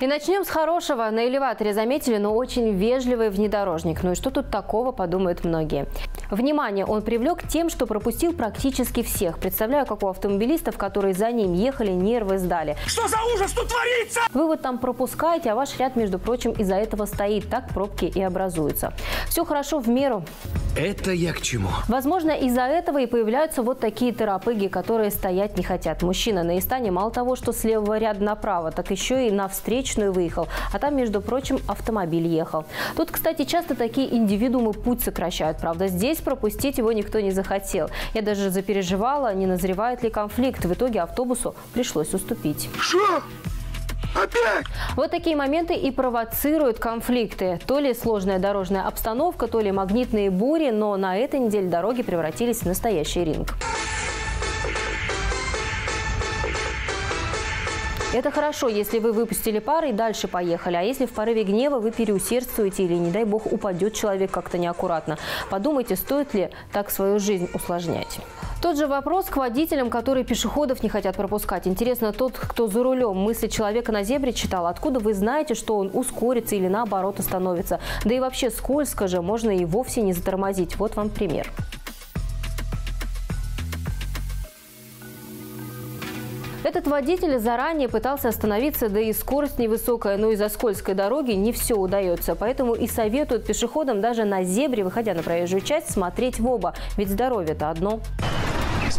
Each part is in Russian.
И начнем с хорошего. На элеваторе заметили, но очень вежливый внедорожник. Ну и что тут такого, подумают многие. Внимание он привлек тем, что пропустил практически всех. Представляю, как у автомобилистов, которые за ним ехали, нервы сдали. Что за ужас тут творится? Вы вот там пропускаете, а ваш ряд, между прочим, из-за этого стоит. Так пробки и образуются. Все хорошо в меру. Это я к чему? Возможно, из-за этого и появляются вот такие торопыги, которые стоять не хотят. Мужчина на Истане мало того, что с левого ряда направо, так еще и на встречную выехал. А там, между прочим, автомобиль ехал. Тут, кстати, часто такие индивидуумы путь сокращают. Правда, здесь пропустить его никто не захотел. Я даже запереживала, не назревает ли конфликт. В итоге автобусу пришлось уступить. Что? Опять? Вот такие моменты и провоцируют конфликты. То ли сложная дорожная обстановка, то ли магнитные бури, но на этой неделе дороги превратились в настоящий ринг. Это хорошо, если вы выпустили пар и дальше поехали. А если в порыве гнева вы переусердствуете или, не дай бог, упадет человек как-то неаккуратно. Подумайте, стоит ли так свою жизнь усложнять. Тот же вопрос к водителям, которые пешеходов не хотят пропускать. Интересно, тот, кто за рулем мысли человека на зебре читал, откуда вы знаете, что он ускорится или наоборот остановится? Да и вообще скользко же, можно и вовсе не затормозить. Вот вам пример. Этот водитель заранее пытался остановиться, да и скорость невысокая, но из-за скользкой дороги не все удается. Поэтому и советуют пешеходам даже на зебре, выходя на проезжую часть, смотреть в оба. Ведь здоровье-то одно.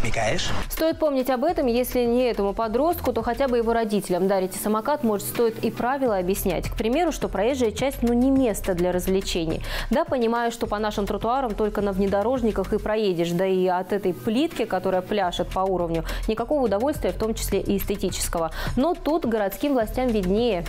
Смекаешь? Стоит помнить об этом, если не этому подростку, то хотя бы его родителям. Дарите самокат, может, стоит и правила объяснять. К примеру, что проезжая часть, ну, не место для развлечений. Да, понимаю, что по нашим тротуарам только на внедорожниках и проедешь, да и от этой плитки, которая пляшет по уровню, никакого удовольствия, в том числе и эстетического. Но тут городским властям виднее.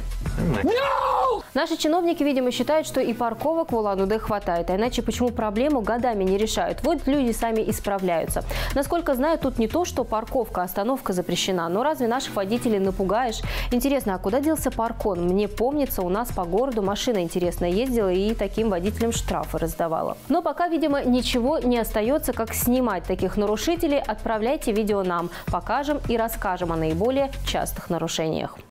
No! Наши чиновники, видимо, считают, что и парковок в Улан-Удэ хватает, а иначе почему проблему годами не решают? Вот люди сами исправляются. Насколько знаю, тут не то, что парковка, остановка запрещена, но разве наших водителей напугаешь? Интересно, а куда делся паркон? Мне помнится, у нас по городу машина интересная ездила и таким водителям штрафы раздавала. Но пока, видимо, ничего не остается, как снимать таких нарушителей. Отправляйте видео нам, покажем и расскажем о наиболее частых нарушениях.